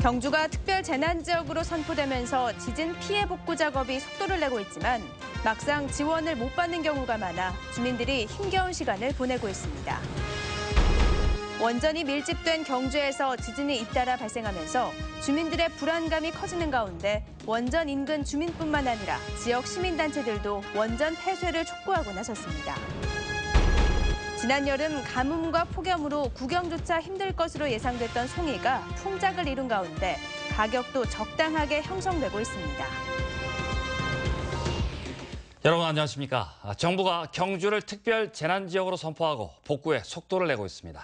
경주가 특별 재난 지역으로 선포되면서 지진 피해 복구 작업이 속도를 내고 있지만 막상 지원을 못 받는 경우가 많아 주민들이 힘겨운 시간을 보내고 있습니다. 원전이 밀집된 경주에서 지진이 잇따라 발생하면서 주민들의 불안감이 커지는 가운데 원전 인근 주민뿐만 아니라 지역 시민단체들도 원전 폐쇄를 촉구하고 나섰습니다. 지난 여름 가뭄과 폭염으로 구경조차 힘들 것으로 예상됐던 송이가 풍작을 이룬 가운데 가격도 적당하게 형성되고 있습니다. 여러분 안녕하십니까. 아, 정부가 경주를 특별 재난지역으로 선포하고 복구에 속도를 내고 있습니다.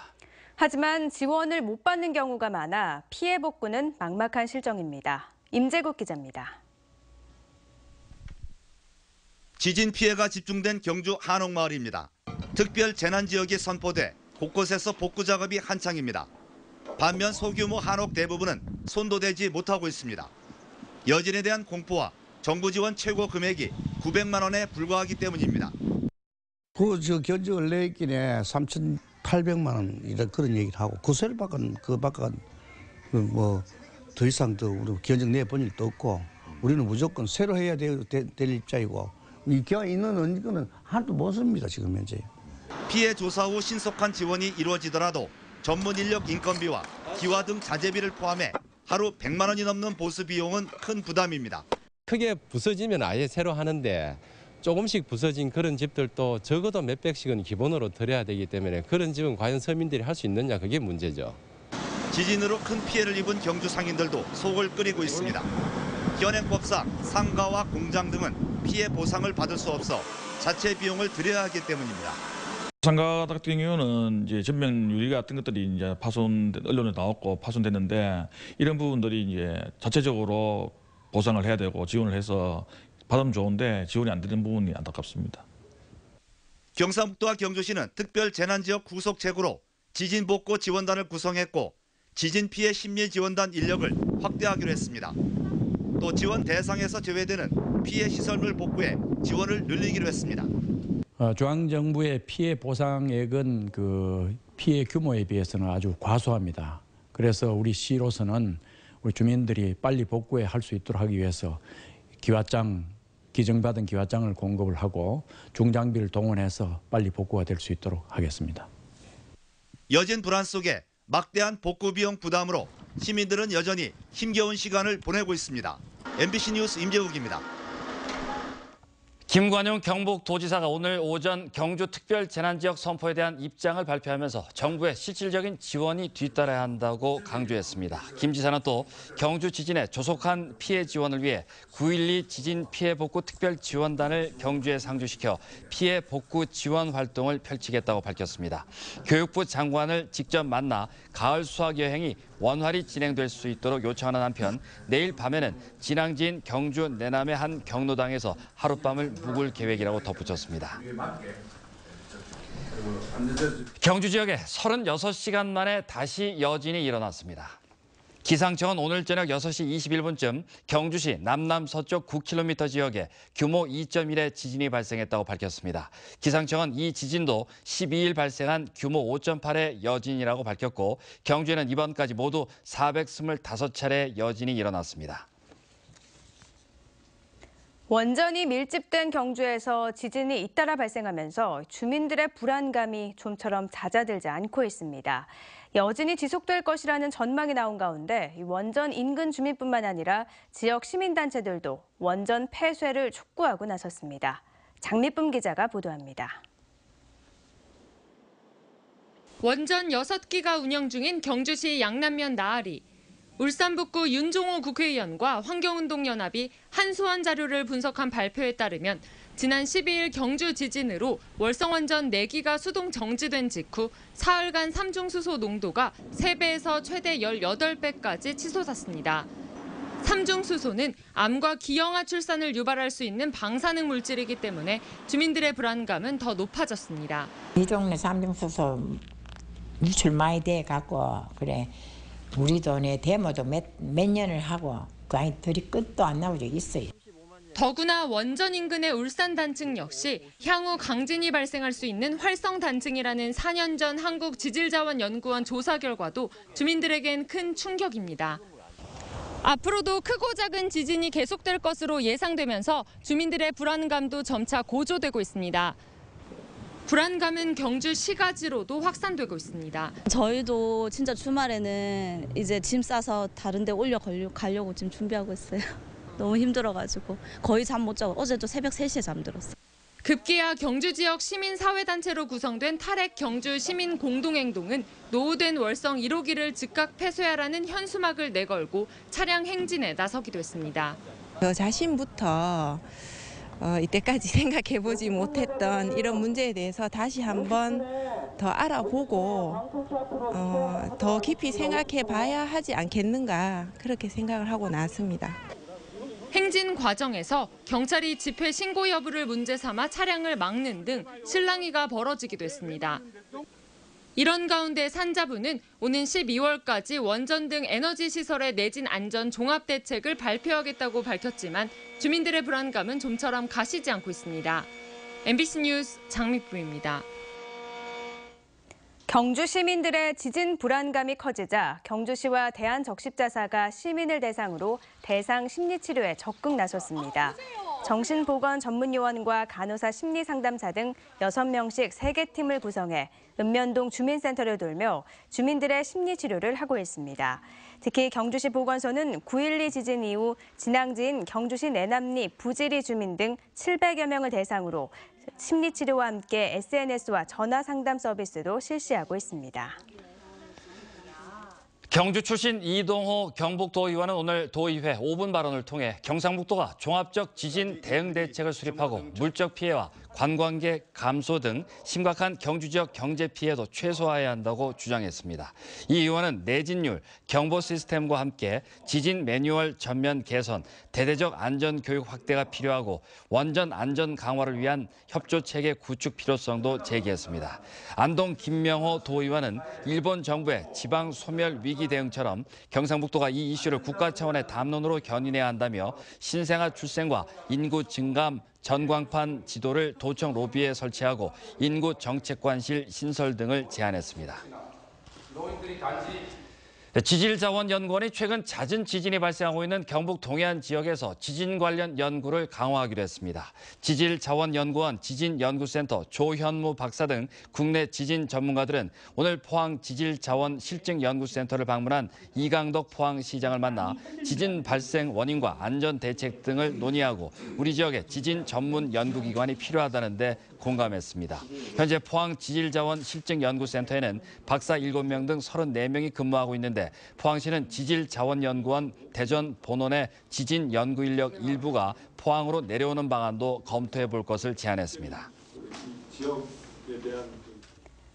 하지만 지원을 못 받는 경우가 많아 피해 복구는 막막한 실정입니다. 임재국 기자입니다. 지진 피해가 집중된 경주 한옥마을입니다. 특별 재난지역이 선포돼 곳곳에서 복구 작업이 한창입니다. 반면 소규모 한옥 대부분은 손도대지 못하고 있습니다. 여진에 대한 공포와 정부 지원 최고 금액이 900만 원에 불과하기 때문입니다. 그저 견적을 내기에 3,800만 원 이런 그런 얘기를 하고 그세를 밖은 그 밖은 뭐더 이상 더 우리 견적 내 본 일도 없고 우리는 무조건 새로 해야 될, 될, 될 입장이고 이 기왕 있는 이거는 하나도 못 씁니다 지금 현재. 피해 조사 후 신속한 지원이 이루어지더라도 전문 인력 인건비와 기와 등 자재비를 포함해 하루 100만 원이 넘는 보수 비용은 큰 부담입니다. 크게 부서지면 아예 새로 하는데 조금씩 부서진 그런 집들도 적어도 몇백씩은 기본으로 들여야 되기 때문에 그런 집은 과연 서민들이 할 수 있느냐 그게 문제죠. 지진으로 큰 피해를 입은 경주 상인들도 속을 끓이고 있습니다. 현행법상 상가와 공장 등은 피해 보상을 받을 수 없어 자체 비용을 들여야 하기 때문입니다. 상가 같은 경우는 이제 전면 유리 같은 것들이 이제 파손 언론에 나왔고 파손됐는데 이런 부분들이 이제 자체적으로 보상을 해야 되고 지원을 해서 받으면 좋은데 지원이 안 되는 부분이 안타깝습니다. 경상북도와 경주시는 특별 재난지역 구속책으로 지진 복구 지원단을 구성했고 지진 피해 심리 지원단 인력을 확대하기로 했습니다. 또 지원 대상에서 제외되는 피해 시설물 복구에 지원을 늘리기로 했습니다. 어, 중앙정부의 피해 보상액은 그 피해 규모에 비해서는 아주 과소합니다. 그래서 우리 시로서는 우리 주민들이 빨리 복구에 할수 있도록 하기 위해서 기와장 기증받은 기와장을 공급을 하고 중장비를 동원해서 빨리 복구가 될 수 있도록 하겠습니다. 여진 불안 속에 막대한 복구 비용 부담으로 시민들은 여전히 힘겨운 시간을 보내고 있습니다. MBC 뉴스 임재욱입니다. 김관용 경북도지사가 오늘 오전 경주 특별 재난지역 선포에 대한 입장을 발표하면서 정부의 실질적인 지원이 뒤따라야 한다고 강조했습니다. 김 지사는 또 경주 지진의 조속한 피해 지원을 위해 9.12 지진 피해 복구 특별 지원단을 경주에 상주시켜 피해 복구 지원 활동을 펼치겠다고 밝혔습니다. 교육부 장관을 직접 만나 가을 수학 여행이 원활히 진행될 수 있도록 요청하는 한편 내일 밤에는 진앙지인 경주 내남의 한 경로당에서 하룻밤을 묵을 계획이라고 덧붙였습니다. 경주 지역에 36시간 만에 다시 여진이 일어났습니다. 기상청은 오늘 저녁 6시 21분쯤 경주시 남남 서쪽 9km 지역에 규모 2.1의 지진이 발생했다고 밝혔습니다. 기상청은 이 지진도 12일 발생한 규모 5.8의 여진이라고 밝혔고 경주에는 이번까지 모두 425차례 여진이 일어났습니다. 원전이 밀집된 경주에서 지진이 잇따라 발생하면서 주민들의 불안감이 좀처럼 잦아들지 않고 있습니다. 여진이 지속될 것이라는 전망이 나온 가운데 원전 인근 주민뿐만 아니라 지역 시민단체들도 원전 폐쇄를 촉구하고 나섰습니다. 장미쁨 기자가 보도합니다. 원전 6기가 운영 중인 경주시 양남면 나아리. 울산 북구 윤종호 국회의원과 환경운동연합이 한수원 자료를 분석한 발표에 따르면 지난 12일 경주 지진으로 월성원전 4기가 수동 정지된 직후 사흘간 삼중수소 농도가 3배에서 최대 18배까지 치솟았습니다. 삼중수소는 암과 기형아 출산을 유발할 수 있는 방사능 물질이기 때문에 주민들의 불안감은 더 높아졌습니다. 이 동네 삼중수소 유출 많이 돼 갖고 그래 우리 돈에 데모도 몇, 몇 년을 하고 그 아이 들이 끝도 안적 있어요. 더구나 원전 인근의 울산 단층 역시 향후 강진이 발생할 수 있는 활성 단층이라는 4년 전 한국 지질자원연구원 조사 결과도 주민들에겐 큰 충격입니다. 앞으로도 크고 작은 지진이 계속될 것으로 예상되면서 주민들의 불안감도 점차 고조되고 있습니다. 불안감은 경주 시가지로도 확산되고 있습니다. 저희도 진짜 주말에는 이제 짐 싸서 다른 데 올려 가려고 지금 준비하고 있어요. 너무 힘들어가지고 거의 잠 못 자고 어제도 새벽 3시에 잠들었어요. 급기야 경주 지역 시민사회단체로 구성된 탈핵 경주 시민 공동행동은 노후된 월성 1호기를 즉각 폐쇄하라는 현수막을 내걸고 차량 행진에 나서기도 했습니다. 저 자신부터 어, 이때까지 생각해보지 못했던 이런 문제에 대해서 다시 한번 더 알아보고 어, 더 깊이 생각해봐야 하지 않겠는가 그렇게 생각을 하고 나왔습니다. 행진 과정에서 경찰이 집회 신고 여부를 문제 삼아 차량을 막는 등 실랑이가 벌어지기도 했습니다. 이런 가운데 산자부는 오는 12월까지 원전 등 에너지 시설의 내진 안전 종합 대책을 발표하겠다고 밝혔지만 주민들의 불안감은 좀처럼 가시지 않고 있습니다. MBC 뉴스 장미부입니다. 경주 시민들의 지진 불안감이 커지자 경주시와 대한적십자사가 시민을 대상으로 대상 심리치료에 적극 나섰습니다. 정신보건 전문요원과 간호사 심리상담사 등 6명씩 3개 팀을 구성해 읍면동 주민센터를 돌며 주민들의 심리치료를 하고 있습니다. 특히 경주시 보건소는 9.12 지진 이후 진앙지인 경주시 내남리, 부지리 주민 등 700여 명을 대상으로 심리치료와 함께 SNS와 전화 상담 서비스도 실시하고 있습니다. 경주 출신 이동호 경북도의원은 오늘 도의회 5분 발언을 통해 경상북도가 종합적 지진 대응 대책을 수립하고 물적 피해와 관광객 감소 등 심각한 경주 지역 경제 피해도 최소화해야 한다고 주장했습니다. 이 의원은 내진율, 경보 시스템과 함께 지진 매뉴얼 전면 개선, 대대적 안전 교육 확대가 필요하고 원전 안전 강화를 위한 협조 체계 구축 필요성도 제기했습니다. 안동 김명호 도의원은 일본 정부의 지방 소멸 위기 대응처럼 경상북도가 이 이슈를 국가 차원의 담론으로 견인해야 한다며 신생아 출생과 인구 증감 전광판 지도를 도청 로비에 설치하고 인구 정책관실 신설 등을 제안했습니다. 네, 지질자원연구원이 최근 잦은 지진이 발생하고 있는 경북 동해안 지역에서 지진 관련 연구를 강화하기로 했습니다. 지질자원연구원 지진연구센터 조현무 박사 등 국내 지진 전문가들은 오늘 포항 지질자원 실증연구센터를 방문한 이강덕 포항시장을 만나 지진 발생 원인과 안전 대책 등을 논의하고 우리 지역에 지진 전문 연구기관이 필요하다는데 공감했습니다. 현재 포항 지질자원 실증연구센터에는 박사 7명 등 34명이 근무하고 있는데 포항시는 지질자원연구원 대전 본원의 지진 연구 인력 일부가 포항으로 내려오는 방안도 검토해 볼 것을 제안했습니다.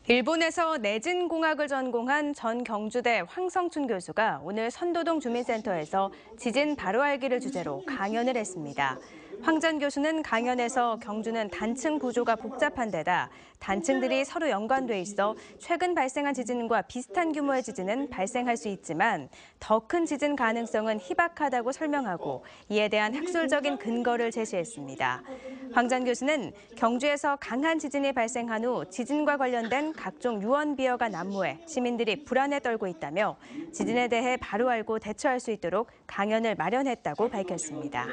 일본에서 내진 공학을 전공한 전 경주대 황성춘 교수가 오늘 선도동 주민센터에서 지진 바로 알기를 주제로 강연을 했습니다. 황전 교수는 강연에서 경주는 단층 구조가 복잡한 데다 단층들이 서로 연관돼 있어 최근 발생한 지진과 비슷한 규모의 지진은 발생할 수 있지만 더 큰 지진 가능성은 희박하다고 설명하고 이에 대한 학술적인 근거를 제시했습니다. 황전 교수는 경주에서 강한 지진이 발생한 후 지진과 관련된 각종 유언 비어가 난무해 시민들이 불안에 떨고 있다며 지진에 대해 바로 알고 대처할 수 있도록 강연을 마련했다고 밝혔습니다.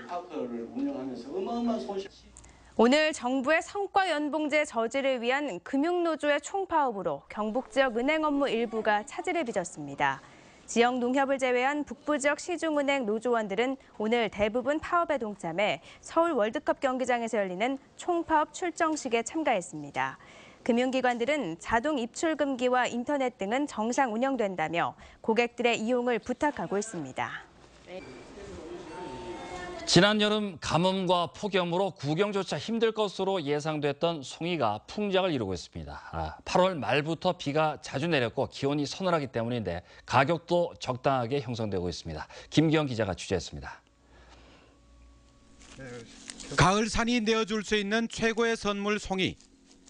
오늘 정부의 성과 연봉제 저지를 위한 금융노조의 총파업으로 경북 지역 은행 업무 일부가 차질을 빚었습니다. 지역 농협을 제외한 북부 지역 시중은행 노조원들은 오늘 대부분 파업에 동참해 서울 월드컵 경기장에서 열리는 총파업 출정식에 참가했습니다. 금융기관들은 자동 입출 금기와 인터넷 등은 정상 운영된다며 고객들의 이용을 부탁하고 있습니다. 지난 여름 가뭄과 폭염으로 구경조차 힘들 것으로 예상됐던 송이가 풍작을 이루고 있습니다. 아, 8월 말부터 비가 자주 내렸고 기온이 서늘하기 때문인데 가격도 적당하게 형성되고 있습니다. 김기영 기자가 취재했습니다. 가을 산이 내어줄 수 있는 최고의 선물 송이.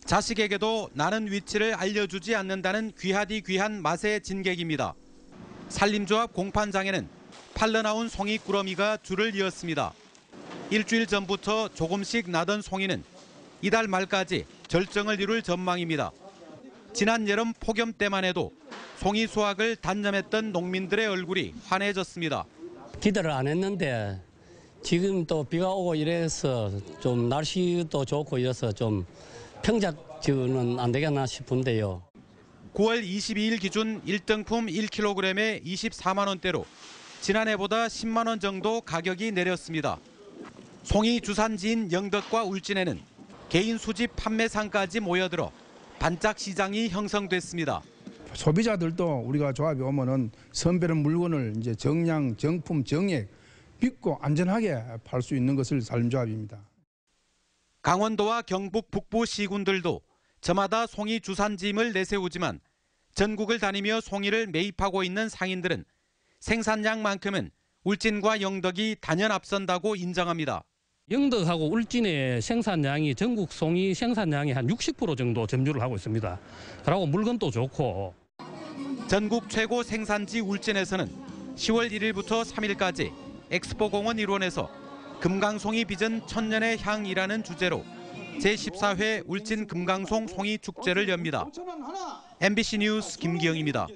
자식에게도 나는 위치를 알려주지 않는다는 귀하디 귀한 맛의 진객입니다. 산림조합 공판장에는 팔러 나온 송이 꾸러미가 줄을 이었습니다. 일주일 전부터 조금씩 나던 송이는 이달 말까지 절정을 이룰 전망입니다. 지난 여름 폭염 때만 해도 송이 수확을 단념했던 농민들의 얼굴이 환해졌습니다. 기대를 안 했는데 지금 또 비가 오고 이래서 좀 날씨도 좋고 이래서 좀 평작지는 안 되겠나 싶은데요. 9월 22일 기준 1등품 1kg에 24만 원대로 지난해보다 10만 원 정도 가격이 내렸습니다. 송이 주산지인 영덕과 울진에는 개인 수집 판매상까지 모여들어 반짝 시장이 형성됐습니다. 소비자들도 우리가 조합이 오면은 선별한 물건을 이제 정량, 정품, 정액 믿고 안전하게 팔 수 있는 것을 산림조합입니다. 강원도와 경북 북부 시군들도 저마다 송이 주산지임을 내세우지만 전국을 다니며 송이를 매입하고 있는 상인들은 생산량만큼은 울진과 영덕이 단연 앞선다고 인정합니다. 영덕하고 울진의 생산량이 전국 송이 생산량의 한 60% 정도 점유를 하고 있습니다. 그리고 물건도 좋고 전국 최고 생산지 울진에서는 10월 1일부터 3일까지 엑스포 공원 일원에서 금강송이 빚은 천년의 향이라는 주제로 제14회 울진 금강송 송이 축제를 엽니다. MBC 뉴스 김기영입니다.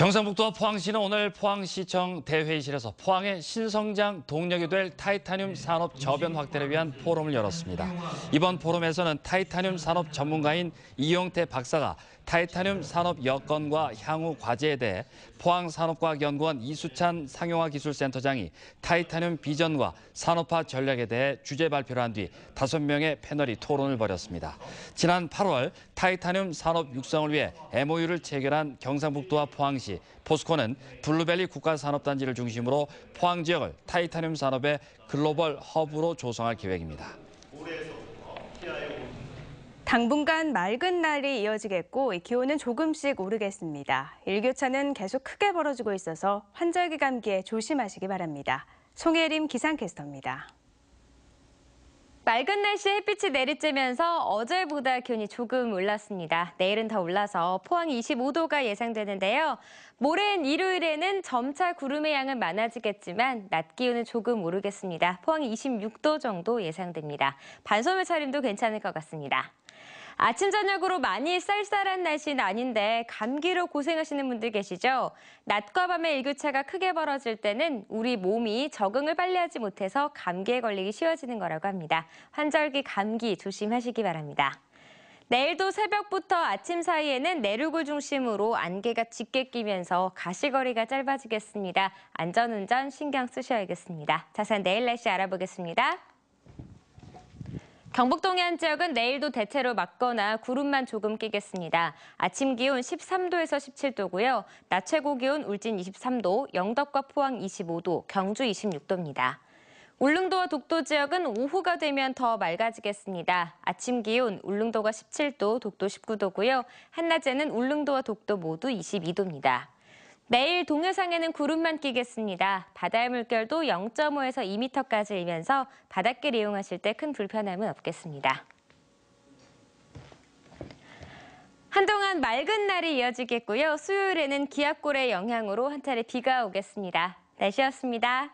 경상북도와 포항시는 오늘 포항시청 대회의실에서 포항의 신성장 동력이 될 타이타늄 산업 저변 확대를 위한 포럼을 열었습니다. 이번 포럼에서는 타이타늄 산업 전문가인 이용태 박사가 타이타늄 산업 여건과 향후 과제에 대해 포항산업과학연구원 이수찬 상용화기술센터장이 타이타늄 비전과 산업화 전략에 대해 주제 발표를 한 뒤 다섯 명의 패널이 토론을 벌였습니다. 지난 8월 타이타늄 산업 육성을 위해 MOU를 체결한 경상북도와 포항시, 포스코는 블루밸리 국가산업단지를 중심으로 포항 지역을 타이타늄 산업의 글로벌 허브로 조성할 계획입니다. 당분간 맑은 날이 이어지겠고 이 기온은 조금씩 오르겠습니다. 일교차는 계속 크게 벌어지고 있어서 환절기 감기에 조심하시기 바랍니다. 송혜림 기상캐스터입니다. 맑은 날씨에 햇빛이 내리쬐면서 어제보다 기온이 조금 올랐습니다. 내일은 더 올라서 포항이 25도가 예상되는데요. 모레인 일요일에는 점차 구름의 양은 많아지겠지만 낮 기온은 조금 오르겠습니다. 포항이 26도 정도 예상됩니다. 반소매 차림도 괜찮을 것 같습니다. 아침 저녁으로 많이 쌀쌀한 날씨는 아닌데 감기로 고생하시는 분들 계시죠? 낮과 밤의 일교차가 크게 벌어질 때는 우리 몸이 적응을 빨리 하지 못해서 감기에 걸리기 쉬워지는 거라고 합니다. 환절기 감기 조심하시기 바랍니다. 내일도 새벽부터 아침 사이에는 내륙을 중심으로 안개가 짙게 끼면서 가시거리가 짧아지겠습니다. 안전운전 신경 쓰셔야겠습니다. 자세한 내일 날씨 알아보겠습니다. 경북 동해안 지역은 내일도 대체로 맑거나 구름만 조금 끼겠습니다. 아침 기온 13도에서 17도고요. 낮 최고 기온 울진 23도, 영덕과 포항 25도, 경주 26도입니다. 울릉도와 독도 지역은 오후가 되면 더 맑아지겠습니다. 아침 기온 울릉도가 17도, 독도 19도고요. 한낮에는 울릉도와 독도 모두 22도입니다. 내일 동해상에는 구름만 끼겠습니다. 바다의 물결도 0.5에서 2m까지 일면서 바닷길 이용하실 때 큰 불편함은 없겠습니다. 한동안 맑은 날이 이어지겠고요. 수요일에는 기압골의 영향으로 한 차례 비가 오겠습니다. 날씨였습니다.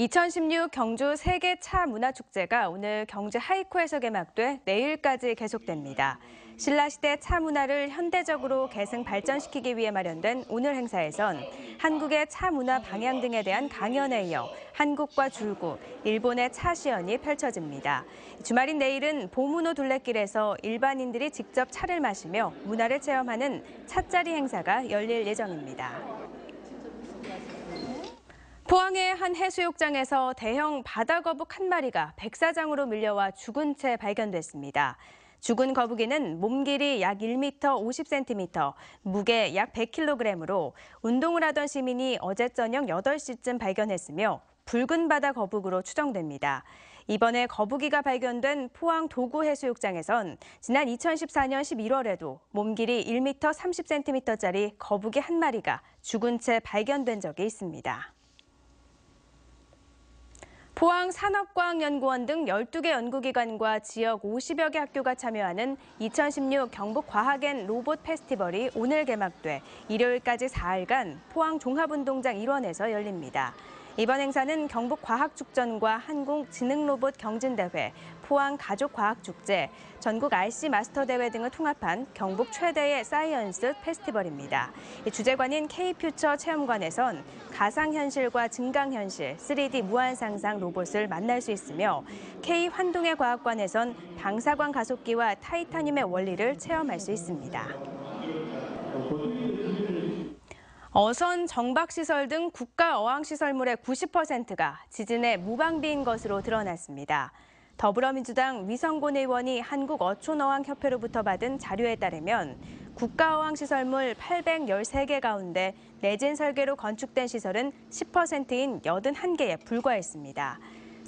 2016 경주 세계 차 문화축제가 오늘 경주 하이코에서 개막돼 내일까지 계속됩니다. 신라시대 차 문화를 현대적으로 계승 발전시키기 위해 마련된 오늘 행사에선 한국의 차 문화 방향 등에 대한 강연에 이어 한국과 줄구, 일본의 차 시연이 펼쳐집니다. 주말인 내일은 보문호 둘레길에서 일반인들이 직접 차를 마시며 문화를 체험하는 차짜리 행사가 열릴 예정입니다. 포항의 한 해수욕장에서 대형 바다 거북 한 마리가 백사장으로 밀려와 죽은 채 발견됐습니다. 죽은 거북이는 몸 길이 약 1m 50cm, 무게 약 100kg으로 운동을 하던 시민이 어제 저녁 8시쯤 발견했으며 붉은 바다 거북으로 추정됩니다. 이번에 거북이가 발견된 포항 도구 해수욕장에선 지난 2014년 11월에도 몸 길이 1m 30cm짜리 거북이 한 마리가 죽은 채 발견된 적이 있습니다. 포항 산업과학연구원 등 12개 연구기관과 지역 50여 개 학교가 참여하는 2016 경북 과학 and 로봇 페스티벌이 오늘 개막돼 일요일까지 4일간 포항 종합운동장 일원에서 열립니다. 이번 행사는 경북과학축전과 한국지능로봇 경진대회, 포항가족과학축제, 전국 RC 마스터대회 등을 통합한 경북 최대의 Science 페스티벌입니다. 이 주재관인 K퓨처 체험관에선 가상현실과 증강현실, 3D 무한상상 로봇을 만날 수 있으며 K환동의 과학관에선 방사광 가속기와 타이타늄의 원리를 체험할 수 있습니다. 어선, 정박시설 등 국가 어항시설물의 90%가 지진에 무방비인 것으로 드러났습니다. 더불어민주당 위성곤 의원이 한국어촌어항협회로부터 받은 자료에 따르면 국가어항시설물 813개 가운데 내진 설계로 건축된 시설은 10%인 81개에 불과했습니다.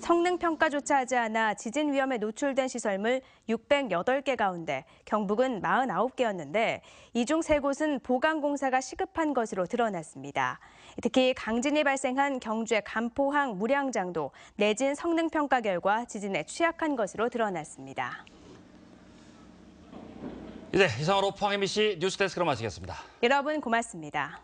성능 평가조차 하지 않아 지진 위험에 노출된 시설물 608개 가운데 경북은 49개였는데 이 중 세 곳은 보강 공사가 시급한 것으로 드러났습니다. 특히 강진이 발생한 경주의 간포항 무량장도 내진 성능 평가 결과 지진에 취약한 것으로 드러났습니다. 이제 이상으로 포항 MBC 뉴스데스크로 마치겠습니다. 여러분 고맙습니다.